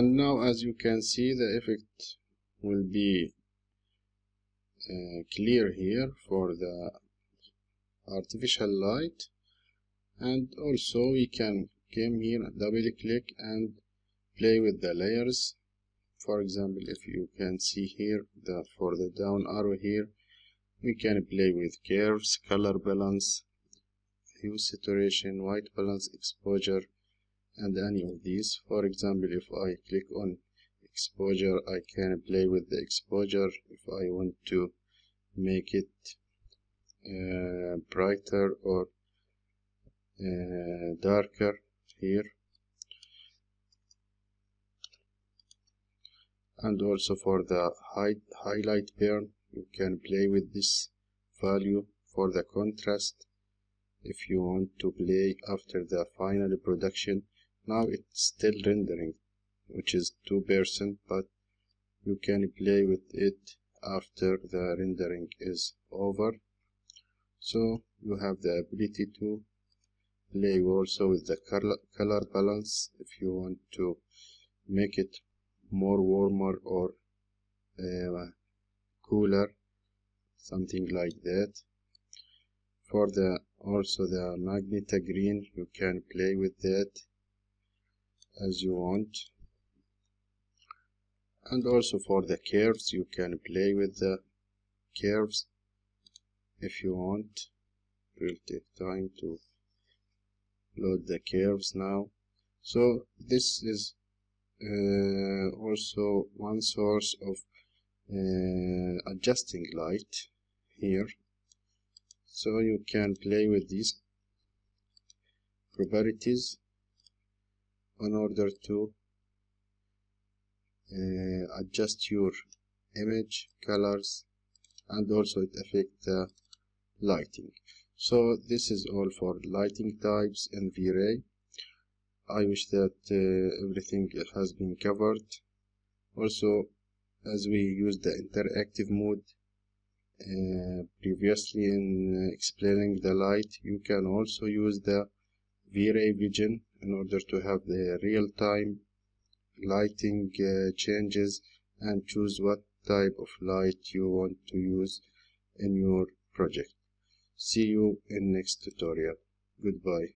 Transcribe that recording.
now as you can see the effect will be uh, clear here for the artificial light. And also we can come here double click and play with the layers. For example if you can see here the for the down arrow here we can play with curves color balance hue saturation white balance exposure and any of these. For example if I click on exposure I can play with the exposure. If I want to make it uh, brighter or uh, darker here. And also for the high, highlight burn you can play with this value for the contrast. If you want to play after the final production now it's still rendering which is 2% but you can play with it after the rendering is over. So you have the ability to play also with the color, color balance if you want to make it more warmer or uh, cooler something like that. For the also the magenta green you can play with that as you want. And also for the curves you can play with the curves if you want. It will take time to load the curves now. So this is uh, also one source of uh, adjusting light here. So you can play with these properties in order to uh, adjust your image colors and also it affect the lighting. So this is all for lighting types in V-Ray. I wish that uh, everything has been covered. Also as we use the interactive mode uh, previously in explaining the light you can also use the V-Ray Vision in order to have the real-time lighting uh, changes and choose what type of light you want to use in your project. See you in next tutorial. Goodbye.